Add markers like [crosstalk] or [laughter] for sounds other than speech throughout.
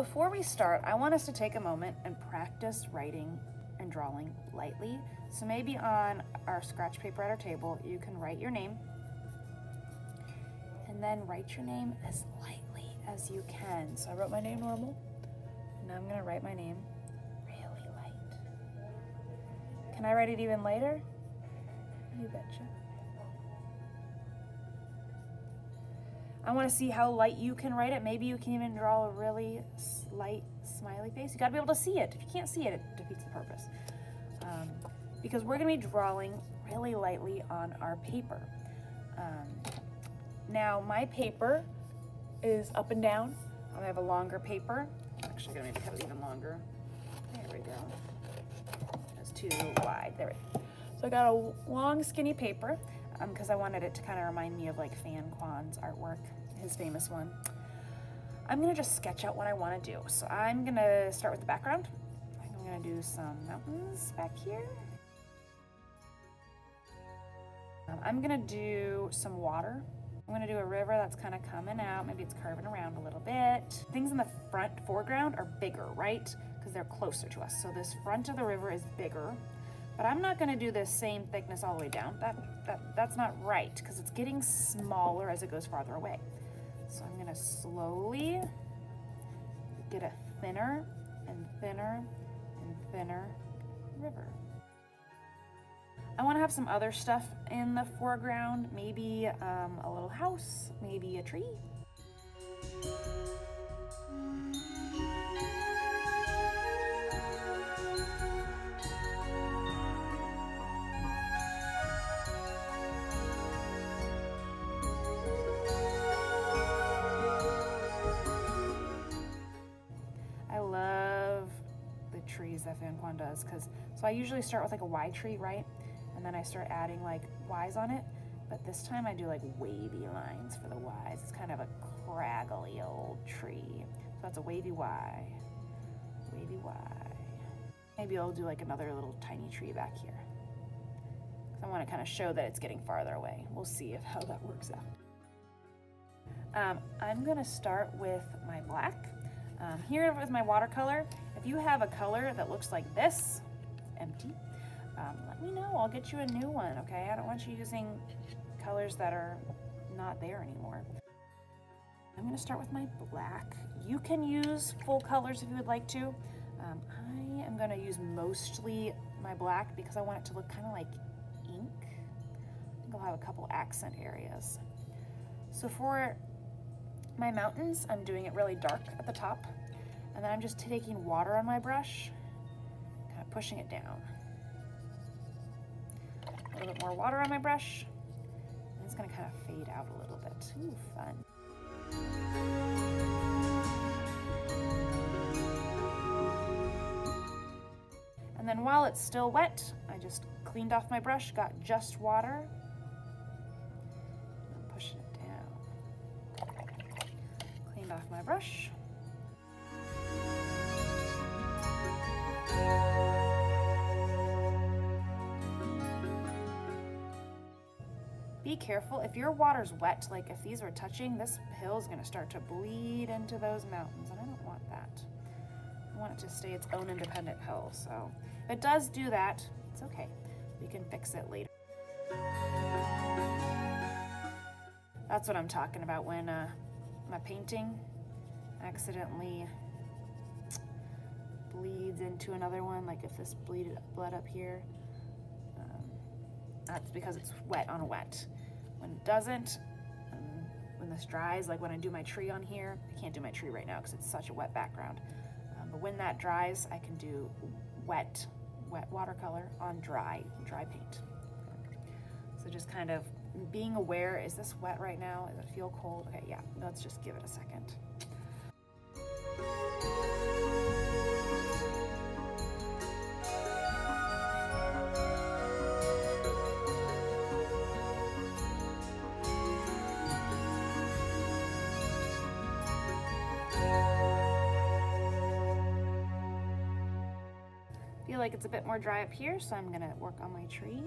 before we start, I want us to take a moment and practice writing and drawing lightly. So maybe on our scratch paper at our table, you can write your name and then write your name as lightly as you can. So I wrote my name normal. Now I'm gonna write my name really light. Can I write it even lighter? You betcha. I want to see how light you can write it. Maybe you can even draw a really light smiley face. You got to be able to see it. If you can't see it, it defeats the purpose. Um, because we're going to be drawing really lightly on our paper. Um, now, my paper is up and down. I'm going to have a longer paper. I'm actually going to maybe cut it even longer. There we go. That's too wide. There we go. So I got a long, skinny paper because um, I wanted it to kind of remind me of like Fan Kuan's artwork, his famous one. I'm gonna just sketch out what I wanna do. So I'm gonna start with the background. I'm gonna do some mountains back here. Um, I'm gonna do some water. I'm gonna do a river that's kind of coming out. Maybe it's curving around a little bit. Things in the front foreground are bigger, right? Because they're closer to us. So this front of the river is bigger. But I'm not gonna do the same thickness all the way down. That, that That's not right, because it's getting smaller as it goes farther away. So I'm gonna slowly get a thinner and thinner and thinner river. I wanna have some other stuff in the foreground, maybe um, a little house, maybe a tree. Because so I usually start with like a Y tree right? And then I start adding like Y's on it. But this time I do like wavy lines for the Y's. It's kind of a craggly old tree. So that's a wavy Y wavy Y. Maybe I'll do like another little tiny tree back here. I want to kind of show that it's getting farther away. We'll see if how that works out. Um, I'm gonna start with my black um, here with my watercolor if you have a color that looks like this, empty, um, let me know. I'll get you a new one, okay? I don't want you using colors that are not there anymore. I'm gonna start with my black. You can use full colors if you would like to. Um, I am gonna use mostly my black because I want it to look kind of like ink. I think I'll have a couple accent areas. So for my mountains, I'm doing it really dark at the top and then I'm just taking water on my brush, kind of pushing it down. A little bit more water on my brush. And it's gonna kind of fade out a little bit. Ooh, fun. And then while it's still wet, I just cleaned off my brush, got just water, my brush. Be careful, if your water's wet, like if these are touching, this hill is gonna start to bleed into those mountains, and I don't want that. I want it to stay its own independent hill, so if it does do that, it's okay. We can fix it later. That's what I'm talking about when uh, my painting accidentally bleeds into another one, like if this bleeded blood up here, um, that's because it's wet on wet. When it doesn't, um, when this dries, like when I do my tree on here, I can't do my tree right now because it's such a wet background. Um, but when that dries, I can do wet, wet watercolor on dry, dry paint. So just kind of being aware, is this wet right now? Does it feel cold? Okay, yeah, let's just give it a second. Like it's a bit more dry up here, so I'm gonna work on my tree.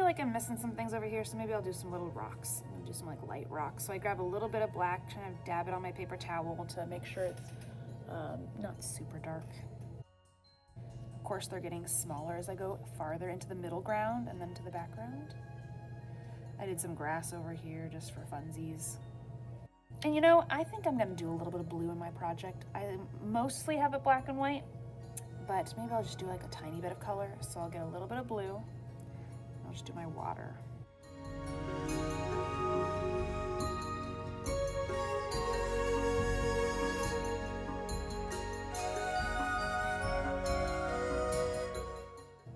Feel like I'm missing some things over here, so maybe I'll do some little rocks. I'm do some like light rocks. So I grab a little bit of black, kind of dab it on my paper towel to make sure it's um, not super dark. Of course, they're getting smaller as I go farther into the middle ground and then to the background. I did some grass over here just for funsies. And you know, I think I'm gonna do a little bit of blue in my project. I mostly have it black and white, but maybe I'll just do like a tiny bit of color. So I'll get a little bit of blue. I'll just do my water.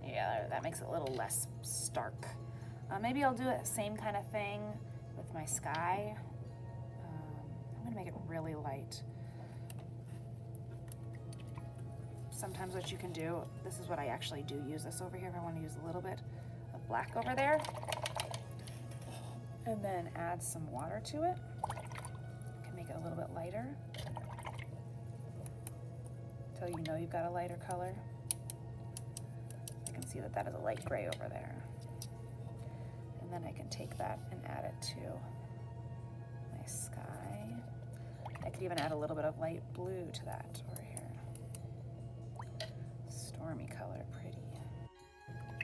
Yeah, that makes it a little less stark. Uh, maybe I'll do the same kind of thing with my sky. Um, I'm gonna make it really light. Sometimes what you can do, this is what I actually do use this over here if I wanna use a little bit black over there. And then add some water to it. Can make it a little bit lighter. Until you know you've got a lighter color. I can see that that is a light gray over there. And then I can take that and add it to my sky. I could even add a little bit of light blue to that over here. Stormy color.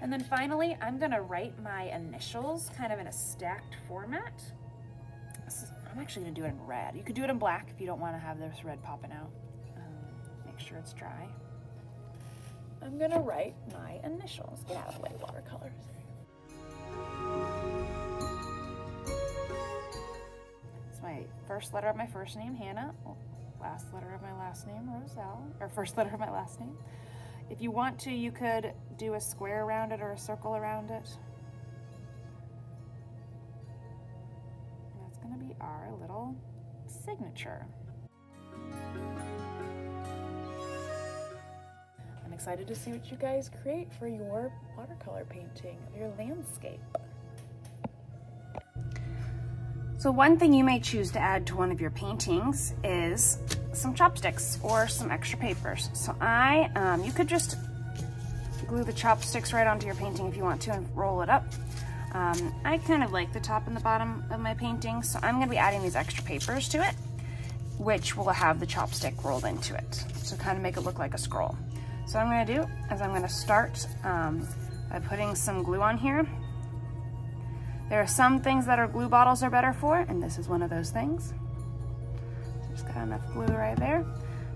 And then finally, I'm gonna write my initials kind of in a stacked format. I'm actually gonna do it in red. You could do it in black if you don't wanna have this red popping out. Um, make sure it's dry. I'm gonna write my initials. Get out of the way, watercolors. It's my first letter of my first name, Hannah. Last letter of my last name, Roselle. Or first letter of my last name. If you want to, you could do a square around it or a circle around it. And that's gonna be our little signature. I'm excited to see what you guys create for your watercolor painting of your landscape. So one thing you may choose to add to one of your paintings is some chopsticks or some extra papers. So I, um, you could just glue the chopsticks right onto your painting if you want to and roll it up. Um, I kind of like the top and the bottom of my painting, so I'm gonna be adding these extra papers to it, which will have the chopstick rolled into it. So kind of make it look like a scroll. So what I'm gonna do is I'm gonna start um, by putting some glue on here. There are some things that our glue bottles are better for, and this is one of those things. Just got enough glue right there.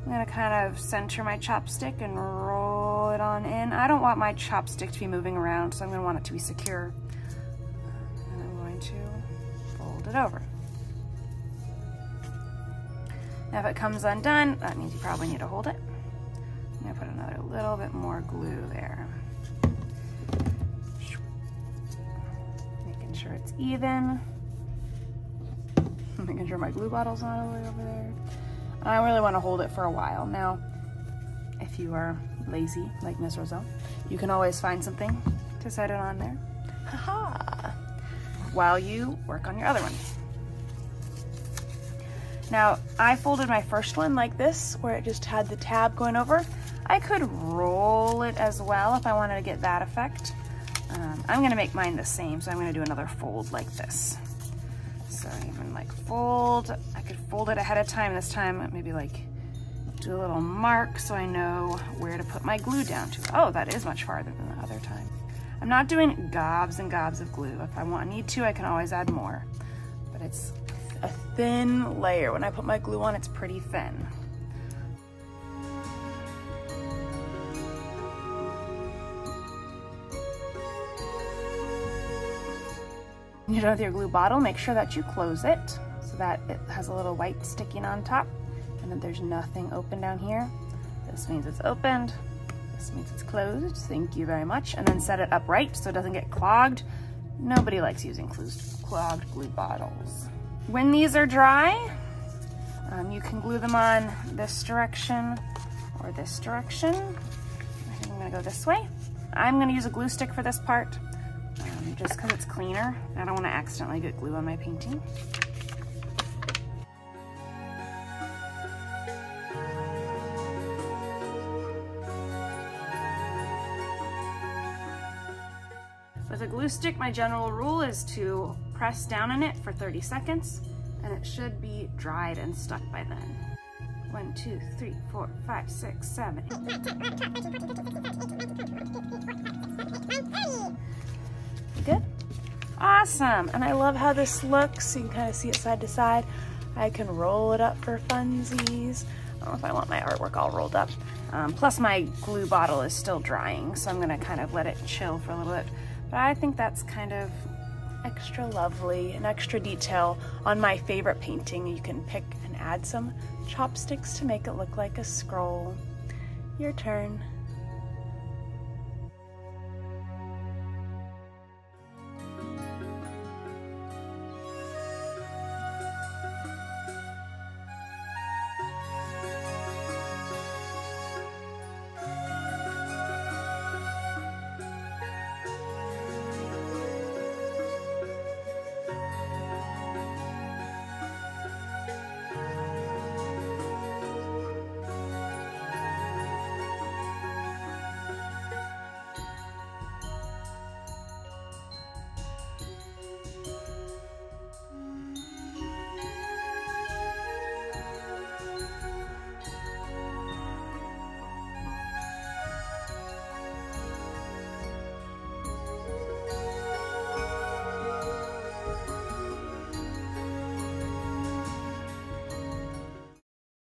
I'm gonna kind of center my chopstick and roll it on in. I don't want my chopstick to be moving around, so I'm gonna want it to be secure. And I'm going to fold it over. Now if it comes undone, that means you probably need to hold it. I'm gonna put another little bit more glue there. Sure it's even. [laughs] Making sure my glue bottle's not all the way over there. I really wanna hold it for a while. Now, if you are lazy, like Miss Roselle, you can always find something to set it on there. Haha! While you work on your other one. Now, I folded my first one like this, where it just had the tab going over. I could roll it as well if I wanted to get that effect. Um, I'm gonna make mine the same, so I'm gonna do another fold like this. So even like fold, I could fold it ahead of time this time, maybe like do a little mark so I know where to put my glue down to. Oh, that is much farther than the other time. I'm not doing gobs and gobs of glue. If I want need to, I can always add more, but it's a thin layer. When I put my glue on, it's pretty thin. Done with your glue bottle, make sure that you close it so that it has a little white sticking on top and that there's nothing open down here. This means it's opened. This means it's closed. Thank you very much. And then set it upright so it doesn't get clogged. Nobody likes using clogged glue bottles. When these are dry, um, you can glue them on this direction or this direction. I'm gonna go this way. I'm gonna use a glue stick for this part just because it's cleaner. I don't wanna accidentally get glue on my painting. With a glue stick, my general rule is to press down on it for 30 seconds and it should be dried and stuck by then. One, two, three, four, five, six, seven. [laughs] Good? Awesome. And I love how this looks. You can kind of see it side to side. I can roll it up for funsies. I don't know if I want my artwork all rolled up. Um, plus my glue bottle is still drying, so I'm gonna kind of let it chill for a little bit. But I think that's kind of extra lovely and extra detail on my favorite painting. You can pick and add some chopsticks to make it look like a scroll. Your turn.